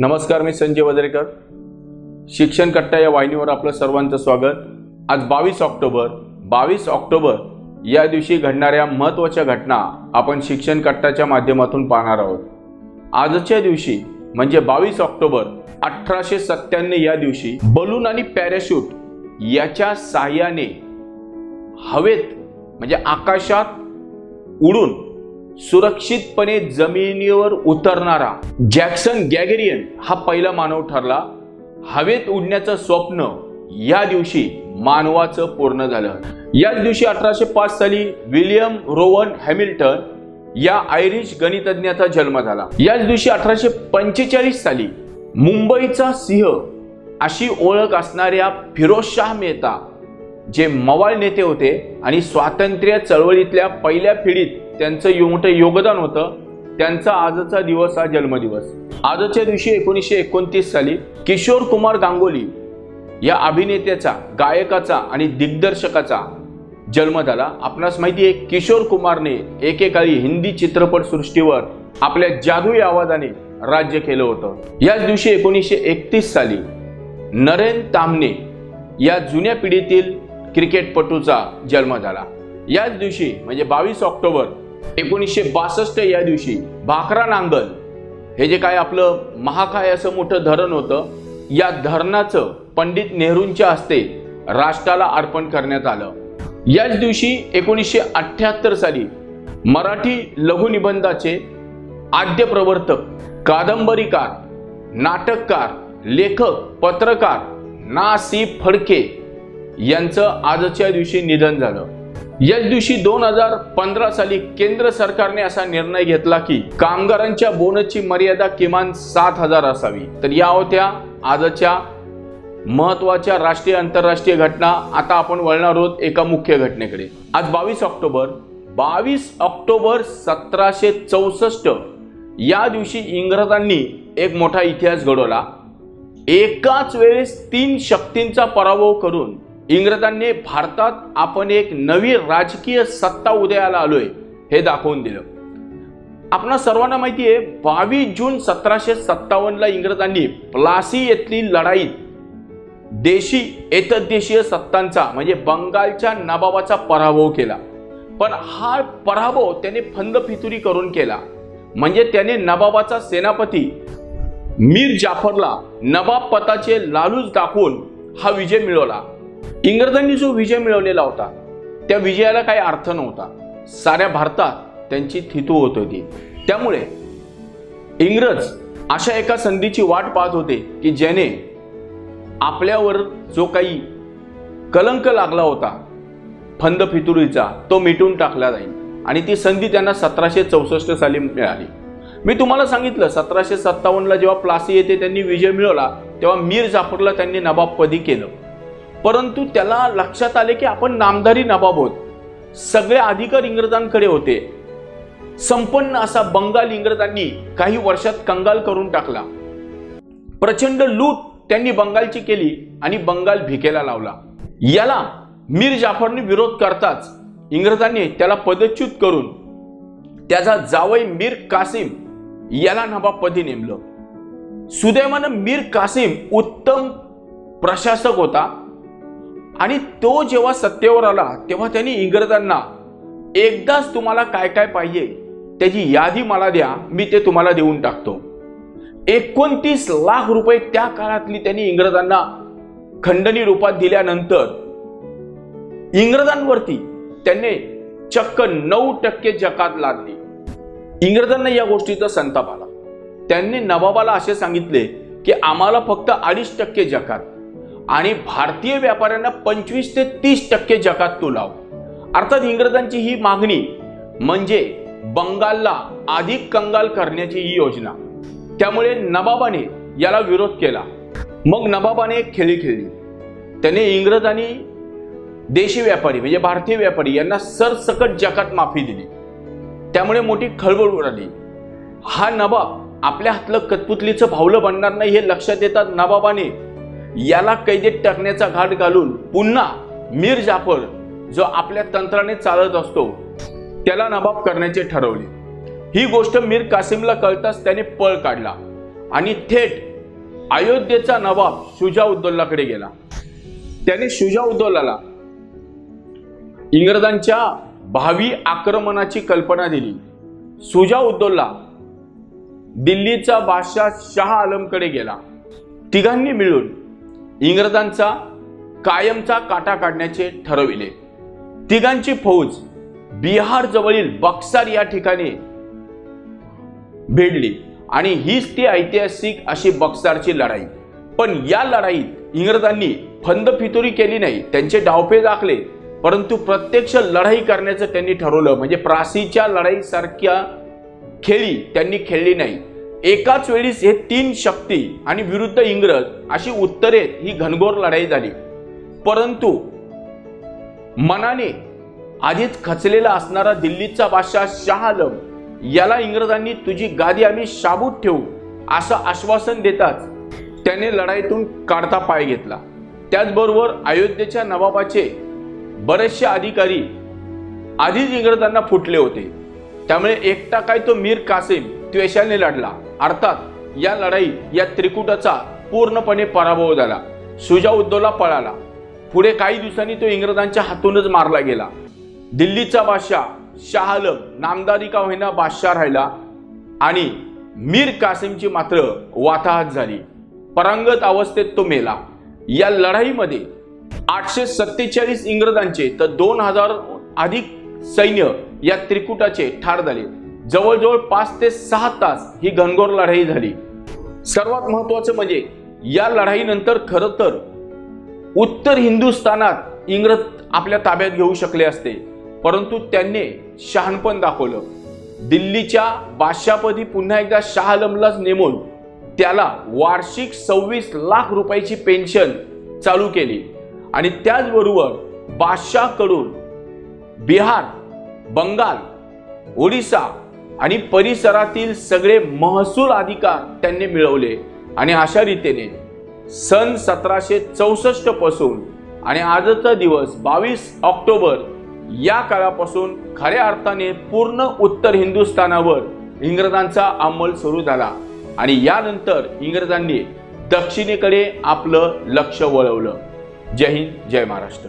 नमस्कार मी संजय वजरेकर शिक्षण कट्टा या वाहिनीवर आपलं सर्वांचं स्वागत. आज बावीस ऑक्टोबर बावीस ऑक्टोबर या दिवशी घडणाऱ्या महत्त्वाच्या घटना आपण शिक्षण कट्टाच्या माध्यमातून पाहणार आहोत. आजच्या दिवशी म्हणजे बावीस ऑक्टोबर अठराशे सत्त्याण्णव या दिवशी बलून आणि पॅराशूट याच्या साह्याने हवेत म्हणजे आकाशात उडून सुरक्षितपणे जमिनीवर उतरणारा जॅक्सन गॅगेरियन हा पहिला मानव ठरला. हवेत उडण्याचं स्वप्न या दिवशी मानवाचं पूर्ण झालं. याच दिवशी अठराशे पाच साली विलियम रोवन हॅमिल्टन या आयरिश गणितज्ञाचा जन्म झाला. याच दिवशी अठराशे पंचेचाळीस साली मुंबईचा सिंह अशी ओळख असणाऱ्या फिरोजशाह मेहता जे मवाळ नेते होते आणि स्वातंत्र्य चळवळीतल्या पहिल्या पिढीत त्यांचं यो- मोठं योगदान होतं. त्यांचा आजचा दिवस हा जन्मदिवस. आजच्या दिवशी एकोणीसशे एकोणतीस साली किशोर कुमार गांगोली या अभिनेत्याचा गायकाचा आणि दिग्दर्शकाचा जन्म झाला. आपणास माहिती आहे किशोर कुमारने एकेकाळी हिंदी चित्रपटसृष्टीवर आपल्या जादुई आवाजाने राज्य केलं होतं. याच दिवशी एकोणीसशे एकतीस साली नरेन तामने या जुन्या पिढीतील क्रिकेटपटूचा जन्म झाला. याच दिवशी म्हणजे बावीस ऑक्टोबर एकोणीसशे बासष्ट या दिवशी भाकरा नांगल हे जे काय आपलं महाकाय असं मोठं धरण होतं या धरणाचं पंडित नेहरूंच्या हस्ते राष्ट्राला अर्पण करण्यात आलं. याच दिवशी एकोणीसशे अठ्ठ्याहत्तर साली मराठी लघुनिबंधाचे आद्य प्रवर्तक कादंबरीकार नाटककार लेखक पत्रकार ना सी फडके यांचं आजच्या दिवशी निधन झालं. याच दिवशी दोन हजार पंधरा साली केंद्र सरकारने असा निर्णय घेतला की कामगारांच्या बोनसची मर्यादा किमान सात हजार असावी. तर या होत्या आजच्या महत्त्वाच्या राष्ट्रीय आंतरराष्ट्रीय घटना. आता आपण वळणार आहोत एका मुख्य घटनेकडे. आज बावीस ऑक्टोबर बावीस ऑक्टोबर सतराशे चौसष्ट. या दिवशी इंग्रजांनी एक मोठा इतिहास घडवला. एकाच वेळेस तीन शक्तींचा पराभव करून इंग्रजांनी भारतात आपण एक नवी राजकीय सत्ता उदयाला आलोय हे दाखवून दिलं. आपणा सर्वांना माहिती आहे बावीस जून सतराशे सत्तावन्नला इंग्रजांनी प्लासी येथली लढाईत देशी एतद्देशीय सत्तांचा म्हणजे बंगालच्या नबाबाचा पराभव केला. पण हा पराभव त्याने फंद फितुरी करून केला. म्हणजे त्याने नबाबाचा सेनापती मीर जाफरला नबाब पताचे लालूच दाखवून हा विजय मिळवला. इंग्रजांनी जो विजय मिळवलेला होता त्या विजयाला काही अर्थ नव्हता. साऱ्या भारतात त्यांची थितू होत होती. त्यामुळे इंग्रज अशा एका संधीची वाट पाहत होते की ज्याने आपल्यावर जो काही कलंक लागला होता फंद फितुरीचा तो मिटून टाकला जाईल. आणि ती संधी त्यांना सतराशे चौसष्ट साली मिळाली. मी तुम्हाला सांगितलं सतराशे सत्तावन्नला जेव्हा प्लासी येथे त्यांनी विजय मिळवला तेव्हा मीर जाफरला त्यांनी नबाबपदी केलं. परंतु त्याला लक्षात आले की आपण नामधारी नबाब होत. सगळे अधिकार इंग्रजांकडे होते. संपन्न असा बंगाल इंग्रजांनी काही वर्षात कंगाल करून टाकला. प्रचंड लूट त्यांनी बंगालची केली आणि बंगाल भिकेला लावला. याला मीर जाफरने विरोध करताच इंग्रजांनी त्याला पदच्युत करून त्याचा जावई मीर कासिम याला नबाबपदी नेमलं. सुदैवानं मीर कासिम उत्तम प्रशासक होता. आणि तो जेव्हा सत्तेवर आला तेव्हा त्यांनी इंग्रजांना एकदाच तुम्हाला काय काय पाहिजे त्याची यादी मला द्या मी ते तुम्हाला देऊन टाकतो. एकोणतीस लाख रुपये त्या काळातली त्यांनी इंग्रजांना खंडणी रूपात दिल्यानंतर इंग्रजांवरती त्यांनी चक्क नऊ टक्के जकात लादली. इंग्रजांना या गोष्टीचा संताप आला. त्यांनी नवाबाला असे सांगितले की आम्हाला फक्त अडीच टक्के जकात आणि भारतीय व्यापाऱ्यांना पंचवीस ते तीस टक्के जकात तू लाव. अर्थात इंग्रजांची ही मागणी म्हणजे बंगालला अधिक कंगाल करण्याची ही योजना. त्यामुळे नबाबाने याला विरोध केला. मग नबाबाने एक खेळी खेळली. त्याने इंग्रजांनी देशी व्यापारी म्हणजे भारतीय व्यापारी यांना सरसकट जकात माफी दिली. त्यामुळे मोठी खळबळ उडाली. हा नबाब आपल्या हातलं कतपुतलीचं भावलं बनणार नाही हे लक्षात येतात नबाबाने याला कैदेत टाकण्याचा घाट घालून पुन्हा मीर जाफर जो आपल्या तंत्राने चालत असतो त्याला नबाब करण्याचे ठरवले. ही गोष्ट मीर कासिमला कळताच त्याने पळ काढला आणि थेट अयोध्येचा नवाब शुजा उद्दौलाकडे गेला. त्याने शुजा उद्दोलाला इंग्रजांच्या भावी आक्रमणाची कल्पना दिली. सुजा उद्दौला दिल्लीचा बादशाह शाह आलमकडे गेला. तिघांनी मिळून इंग्रजांचा कायमचा काटा काढण्याचे ठरविले. तिघांची फौज बिहार जवळील बक्सार या ठिकाणी भेडली आणि हीच ती ऐतिहासिक अशी बक्सारची लढाई. पण या लढाईत इंग्रजांनी फंद फितुरी केली नाही त्यांचे डावपे दाखले परंतु प्रत्यक्ष लढाई करण्याचं त्यांनी ठरवलं म्हणजे प्रासीच्या लढाईसारख्या खेळी त्यांनी खेळली नाही. एकाच वेळीस हे तीन शक्ती आणि विरुद्ध इंग्रज अशी उत्तरेत ही घनघोर लढाई झाली. परंतु मनाने आधीच खचलेला असणारा दिल्लीचा बादशाह शाह आलम याला इंग्रजांनी तुझी गादी आम्ही शाबूत ठेवू असं आश्वासन देताच त्याने लढाईतून काढता पाय घेतला. त्याचबरोबर अयोध्येच्या नवाबाचे बरेचसे अधिकारी आधीच इंग्रजांना फुटले होते. त्यामुळे एकटा काय तो मीर कासिम त्वेषाने लढला. अर्थात या लढाईत या त्रिकुटाचा पूर्णपणे पराभव झाला. सुजा उद्दौला पळाला. पुढे काही दिवसांनी तो इंग्रजांच्या हातूनच मारला गेला. दिल्लीचा बादशाह शाह आलम नामदारी का होईना बादशाह राहिला आणि मीर कासिमची मात्र वाताहत झाली. परांगत अवस्थेत तो मेला. या लढाईमध्ये आठशे सत्तेचाळीस इंग्रजांचे तर दोन हजार अधिक सैन्य या त्रिकुटाचे ठार झाले. जवळजवळ पाच ते सहा तास ही घनघोर लढाई झाली. सर्वात महत्वाचं म्हणजे या लढाईनंतर खरं तर उत्तर हिंदुस्थानात इंग्रज आपल्या ताब्यात घेऊ शकले असते परंतु त्यांनी शहाणपण दाखवलं. दिल्लीच्या बादशापदी पुन्हा एकदा शाह आलमलाच नेमून त्याला वार्षिक सव्वीस लाख रुपयाची पेन्शन चालू केली आणि त्याचबरोबर बादशाहकडून बिहार बंगाल ओडिसा आणि परिसरातील सगळे महसूल अधिकार त्यांनी मिळवले. आणि अशा रीतीने सन सतराशे चौसष्टपासून आणि आजचा दिवस बावीस ऑक्टोबर या काळापासून खऱ्या अर्थाने पूर्ण उत्तर हिंदुस्थानावर इंग्रजांचा अंमल सुरू झाला. आणि यानंतर इंग्रजांनी दक्षिणेकडे आपलं लक्ष वळवलं. जय हिंद जय महाराष्ट्र.